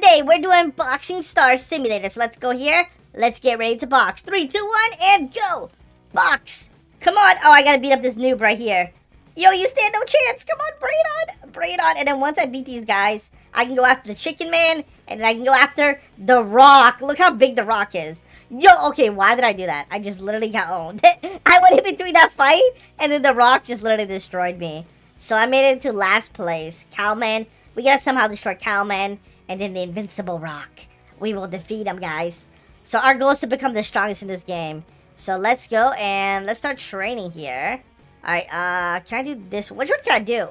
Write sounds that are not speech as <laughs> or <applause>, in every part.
the day. We're doing Boxing Star Simulator. So let's go here. Let's get ready to box. Three, two, one, and go. Box. Come on. Oh, I gotta beat up this noob right here. Yo, you stand no chance. Come on, bring it on. Bring it on. And then once I beat these guys, I can go after the Chicken Man. And I can go after the Rock. Look how big the Rock is. Yo, okay, why did I do that? I just literally got owned. <laughs> I went in between that fight, and then the Rock just literally destroyed me. So I made it into last place. Cowman. We gotta somehow destroy Cowman. And then the Invincible Rock. We will defeat them, guys. So our goal is to become the strongest in this game. So let's go and let's start training here. Alright, uh, can I do this? Which one can I do?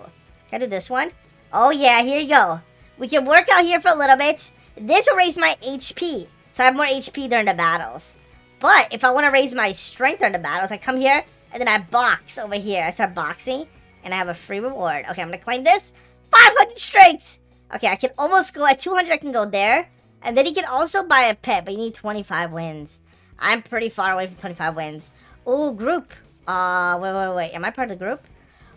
Can I do this one? Oh yeah, here you go. We can work out here for a little bit. This will raise my HP. So I have more HP during the battles. But if I want to raise my strength during the battles, I come here and then I box over here. I start boxing and I have a free reward. Okay, I'm going to claim this. 500 strength. Okay, I can almost go at 200. I can go there. And then you can also buy a pet, but you need 25 wins. I'm pretty far away from 25 wins. Oh, group. Uh, wait, wait, wait. Am I part of the group?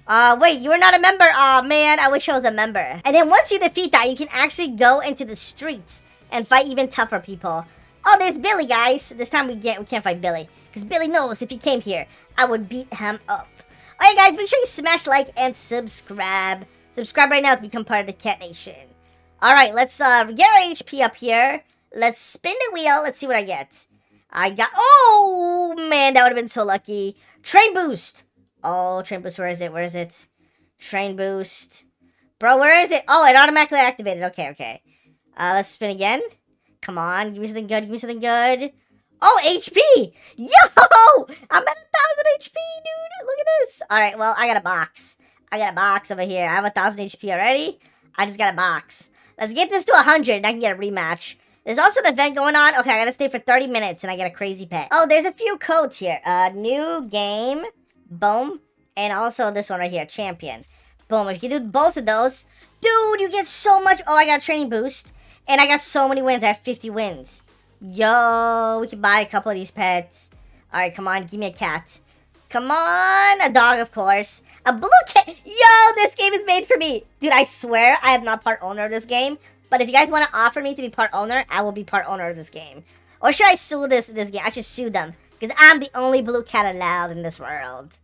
Uh, wait, you are not a member. Aw, oh, man, I wish I was a member. And then once you defeat that, you can actually go into the streets and fight even tougher people. Oh, there's Billy, guys. This time we get we can't fight Billy. Because Billy knows if he came here, I would beat him up. Alright, guys, make sure you smash like and subscribe. Subscribe right now to become part of the Cat Nation. Alright, let's uh, get our HP up here. Let's spin the wheel. Let's see what I get. I got... Oh, man, that would have been so lucky. Train boost. Oh, train boost, where is it? Where is it? Train boost. Bro, where is it? Oh, it automatically activated. Okay, okay. Uh, let's spin again. Come on, give me something good, give me something good. Oh, HP! Yo! <laughs> I'm at a thousand HP, dude. Look at this. All right, well, I got a box. I got a box over here. I have a thousand HP already. I just got a box. Let's get this to a hundred. I can get a rematch. There's also an event going on. Okay, I gotta stay for 30 minutes and I get a crazy pet. Oh, there's a few codes here. Uh, new game. Boom. And also this one right here, champion. Boom. If you do both of those, dude, you get so much. Oh, I got a training boost. And I got so many wins. I have 50 wins. Yo, we can buy a couple of these pets. Alright, come on. Give me a cat. Come on. A dog, of course. A blue cat. Yo, this game is made for me. Dude, I swear I am not part owner of this game. But if you guys want to offer me to be part owner, I will be part owner of this game. Or should I sue this this game? I should sue them. Because I'm the only blue cat allowed in this world.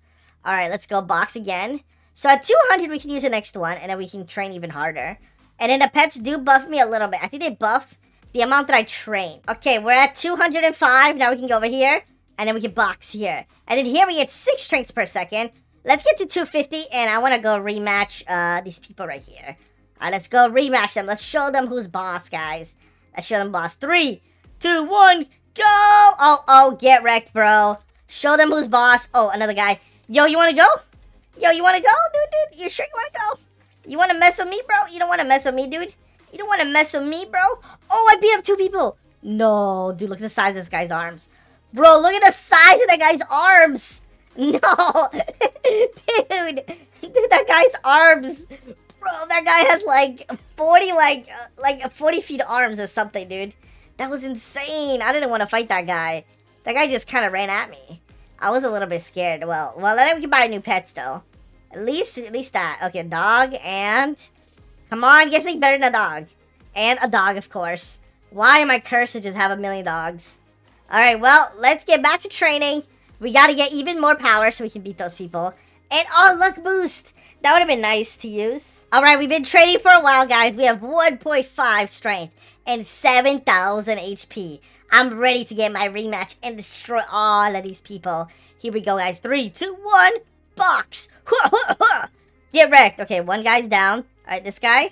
Alright, let's go box again. So at 200, we can use the next one. And then we can train even harder. And then the pets do buff me a little bit. I think they buff the amount that I train. Okay, we're at 205. Now we can go over here. And then we can box here. And then here we get 6 strengths per second. Let's get to 250. And I want to go rematch uh, these people right here. Alright, let's go rematch them. Let's show them who's boss, guys. Let's show them boss. Three, two, one, go! Oh, oh, get wrecked, bro. Show them who's boss. Oh, another guy. Yo, you want to go? Yo, you want to go? Dude, dude, you sure you want to go? You want to mess with me, bro? You don't want to mess with me, dude? You don't want to mess with me, bro? Oh, I beat up two people. No, dude, look at the size of this guy's arms. Bro, look at the size of that guy's arms. No. <laughs> dude, dude, that guy's arms. Bro, that guy has like 40, like, uh, like 40 feet arms or something, dude. That was insane. I didn't want to fight that guy. That guy just kind of ran at me. I was a little bit scared. Well, well, then we can buy new pets, though. At least, at least that. Okay, dog and... Come on, get something better than a dog. And a dog, of course. Why am I cursed to just have a million dogs? Alright, well, let's get back to training. We gotta get even more power so we can beat those people. And, oh, luck boost! That would have been nice to use. Alright, we've been training for a while, guys. We have 1.5 strength and 7,000 HP. I'm ready to get my rematch and destroy all of these people. Here we go, guys. Three, two, one box. <laughs> Get wrecked. Okay, one guy's down. All right, this guy.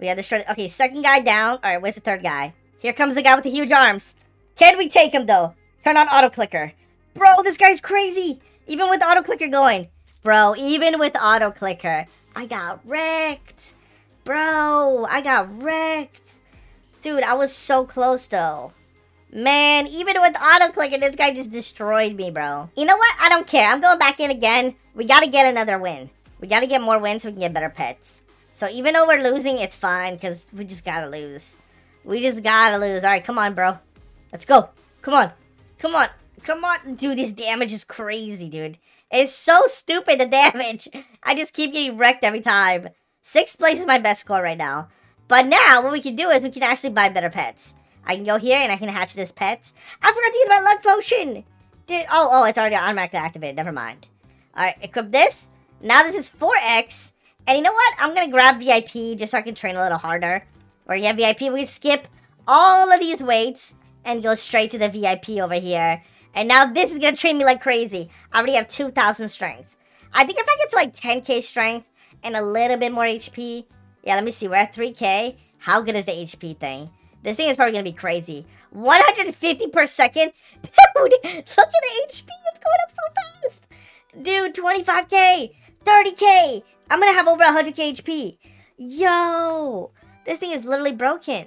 We have destroyed. Okay, second guy down. All right, where's the third guy? Here comes the guy with the huge arms. Can we take him, though? Turn on auto clicker. Bro, this guy's crazy. Even with auto clicker going. Bro, even with auto clicker. I got wrecked. Bro, I got wrecked. Dude, I was so close, though. Man, even with auto-clicker, this guy just destroyed me, bro. You know what? I don't care. I'm going back in again. We gotta get another win. We gotta get more wins so we can get better pets. So even though we're losing, it's fine, because we just gotta lose. We just gotta lose. Alright, come on, bro. Let's go. Come on. Come on. Come on. Dude, this damage is crazy, dude. It's so stupid, the damage. <laughs> I just keep getting wrecked every time. Sixth place is my best score right now. But now, what we can do is we can actually buy better pets. I can go here and I can hatch this pet. I forgot to use my luck potion. Did, oh, oh, it's already automatically activated. Never mind. All right, equip this. Now this is 4x. And you know what? I'm going to grab VIP just so I can train a little harder. Or yeah, VIP, we skip all of these weights and go straight to the VIP over here. And now this is to train me like crazy. I already have 2,000 strength. I think if I get to like 10k strength and a little bit more HP. Yeah, let me see. We're at 3k. How good is the HP thing? This thing is probably to be crazy. 150 per second? Dude, <laughs> look at the HP. It's going up so fast. Dude, 25k. 30k. I'm to have over 100k HP. Yo. This thing is literally broken.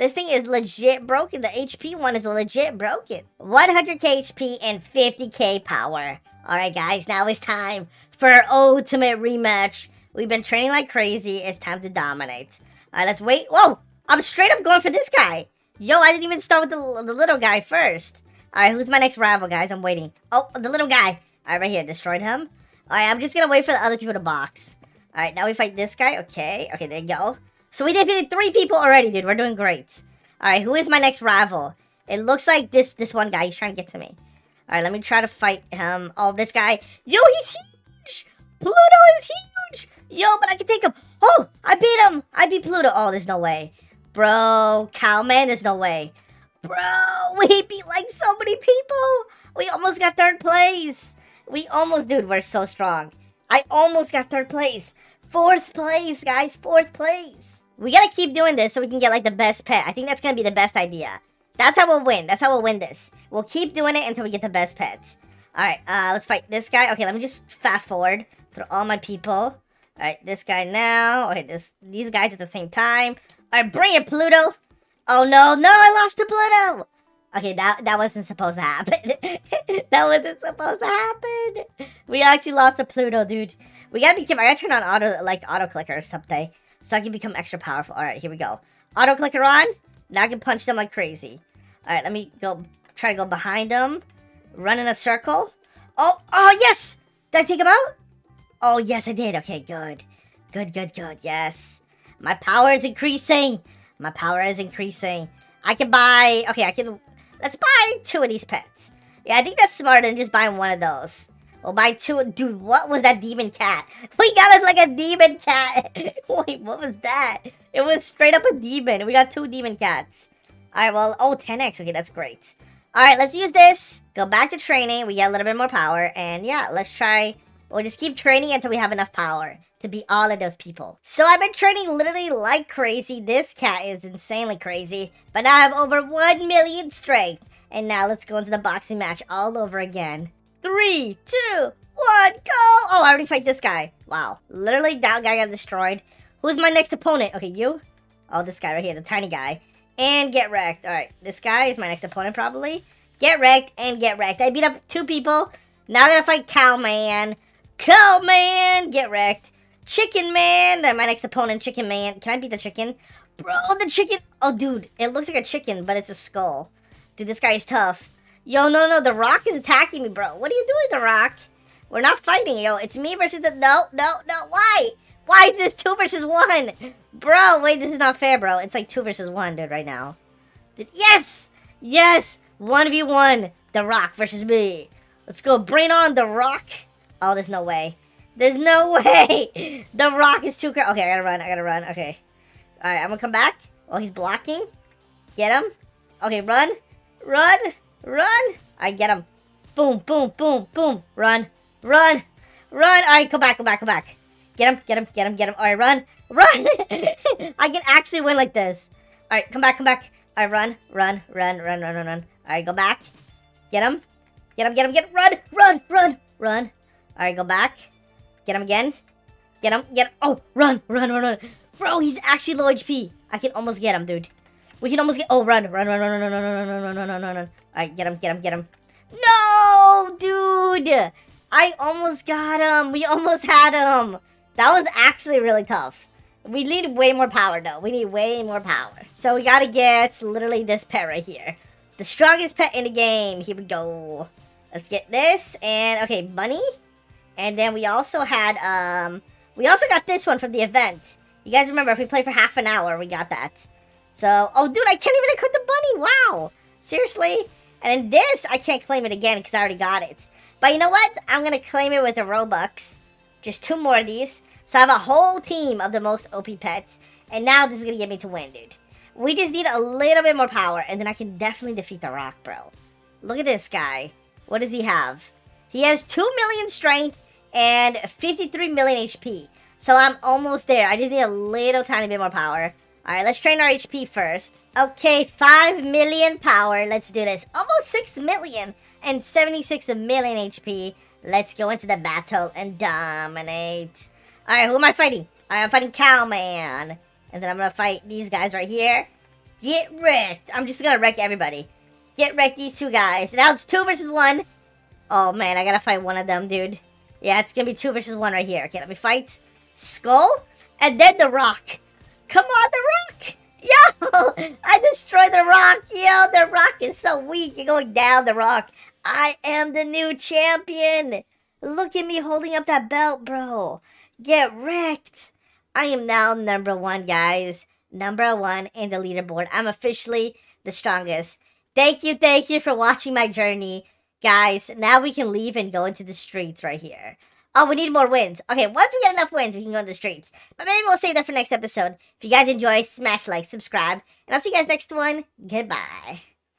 This thing is legit broken. The HP one is legit broken. 100k HP and 50k power. Alright guys, now it's time for our ultimate rematch. We've been training like crazy. It's time to dominate. Alright, let's wait. Whoa! I'm straight up going for this guy. Yo, I didn't even start with the, the little guy first. Alright, who's my next rival, guys? I'm waiting. Oh, the little guy. Alright, right here. Destroyed him. Alright, I'm just gonna wait for the other people to box. Alright, now we fight this guy. Okay. Okay, there you go. So we defeated three people already, dude. We're doing great. Alright, who is my next rival? It looks like this this one guy. He's trying to get to me. Alright, let me try to fight um, him. Oh, this guy. Yo, he's huge! Pluto is huge! Yo, but I can take him. Oh, I beat him! I beat Pluto. Oh, there's no way. Bro, Cowman, there's no way. Bro, <laughs> we beat like so many people. We almost got third place. We almost, dude, we're so strong. I almost got third place. Fourth place, guys, fourth place. We gotta keep doing this so we can get, like, the best pet. I think that's gonna be the best idea. That's how we'll win. That's how we'll win this. We'll keep doing it until we get the best pets. Alright, uh, let's fight this guy. Okay, let me just fast forward through all my people. Alright, this guy now. Okay, this these guys at the same time. Alright, bring it, Pluto! Oh, no, no, I lost to Pluto! Okay, that, that wasn't supposed to happen. <laughs> that wasn't supposed to happen. We actually lost to Pluto, dude. We gotta be careful. I gotta turn on auto, like, auto clicker or something so I can become extra powerful. Alright, here we go. Auto clicker on. Now I can punch them like crazy. Alright, let me go try to go behind them. Run in a circle. Oh, oh, yes! Did I take him out? Oh, yes, I did. Okay, good. Good, good, good. Yes. My power is increasing. My power is increasing. I can buy... Okay, I can... Let's buy two of these pets. Yeah, I think that's smarter than just buying one of those. Oh, we'll buy two. Dude, what was that demon cat? <laughs> We got it like a demon cat. <laughs> Wait, what was that? It was straight up a demon. We got two demon cats. Alright, well, oh, 10x. Okay, that's great. Alright, let's use this. Go back to training. We get a little bit more power. And yeah, let's try. We'll just keep training until we have enough power to beat all of those people. So I've been training literally like crazy. This cat is insanely crazy. But now I have over 1 million strength. And now let's go into the boxing match all over again. Three, two, one, go! Oh, I already fight this guy. Wow. Literally, that guy got destroyed. Who's my next opponent? Okay, you? Oh, this guy right here, the tiny guy. And get wrecked. Alright, this guy is my next opponent, probably. Get wrecked and get wrecked. I beat up two people. Now I'm gonna fight Cowman. Cowman! Get wrecked. Chicken Man! My next opponent, Chicken Man. Can I beat the chicken? Bro, the chicken! Oh, dude, it looks like a chicken, but it's a skull. Dude, this guy is tough. Yo, no, no, The Rock is attacking me, bro. What are you doing, The Rock? We're not fighting, yo. It's me versus the... No, no, no. Why? Why is this two versus one? Bro, wait, this is not fair, bro. It's like two versus one, dude, right now. Yes! Yes! 1v1. The Rock versus me. Let's go. Bring on The Rock. Oh, there's no way. There's no <laughs> way. The Rock is too... Okay, I gotta run. I gotta run. Okay. Alright, I'm gonna come back. Oh, he's blocking. Get him. Okay, run. Run. Run! I get him. Boom, boom, boom, boom. Run. Run. Run. All right, come back, come back, come back. Get him, get him, get him, get him. All right, run. <laughs> Run! I can actually win like this. All right, come back, come back. All right, run, run, run, run, run, run, run. All right, go back. Get him. Get him, get him, get him. Run, run, run, run. All right, go back. Get him again. Get him, get him. Oh, run, run, run, run. Bro, he's actually low HP. I can almost get him, dude. We can almost get... Oh, run, run, run, run, run, run, run, run, run, run, run, run, run, run. Alright, get him, get him, get him. No, dude! I almost got him. We almost had him. That was actually really tough. We need way more power, though. We need way more power. So we gotta get literally this pet right here. The strongest pet in the game. Here we go. Let's get this. And, okay, Bunny. And then we also had, um... We also got this one from the event. You guys remember, if we play for half an hour, we got that. So, oh, dude, I can't even equip the bunny. Wow. Seriously? And this, I can't claim it again because I already got it. But you know what? I'm going to claim it with a Robux. Just two more of these. So I have a whole team of the most OP pets. And now this is going to get me to win, dude. We just need a little bit more power. And then I can definitely defeat the rock, bro. Look at this guy. What does he have? He has 2 million strength and 53 million HP. So I'm almost there. I just need a little tiny bit more power. Alright, let's train our HP first. Okay, 5 million power. Let's do this. Almost 6 million and 76 million HP. Let's go into the battle and dominate. Alright, who am I fighting? Alright, I'm fighting Cowman. And then I'm gonna fight these guys right here. Get wrecked. I'm just gonna wreck everybody. Get wrecked these two guys. Now it's two versus one. Oh man, I gotta fight one of them, dude. Yeah, it's gonna be two versus one right here. Okay, let me fight. Skull, and then the rock. Come on, the rock! Yo! <laughs> I destroyed the rock! Yo, the rock is so weak. You're going down the rock. I am the new champion! Look at me holding up that belt, bro. Get wrecked. I am now number one, guys. Number one in the leaderboard. I'm officially the strongest. Thank you, thank you for watching my journey. Guys, now we can leave and go into the streets right here. Oh, we need more wins. Okay, once we get enough wins, we can go in the streets. But maybe we'll save that for next episode. If you guys enjoy, smash like, subscribe, and I'll see you guys next one. Goodbye.